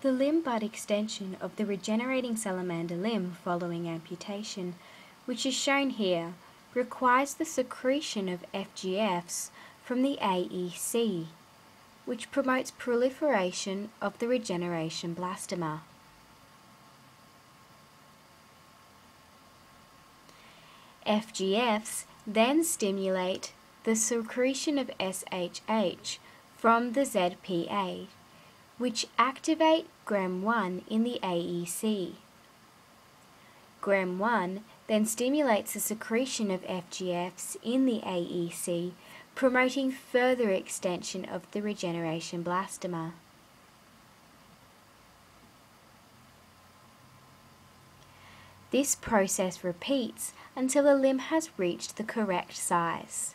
The limb bud extension of the regenerating salamander limb following amputation, which is shown here, requires the secretion of FGFs from the AEC, which promotes proliferation of the regeneration blastema. FGFs then stimulate the secretion of SHH from the ZPA, which activate GREM1 in the AEC. GREM1 then stimulates the secretion of FGFs in the AEC, promoting further extension of the regeneration blastema. This process repeats until the limb has reached the correct size.